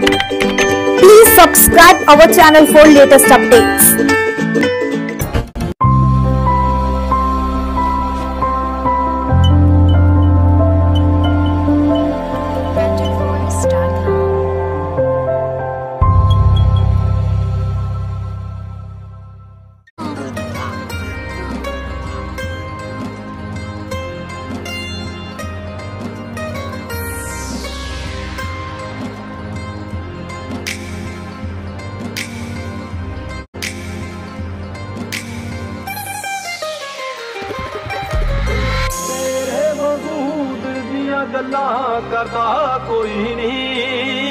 Please subscribe our channel for latest updates. गल करता कोई नहीं।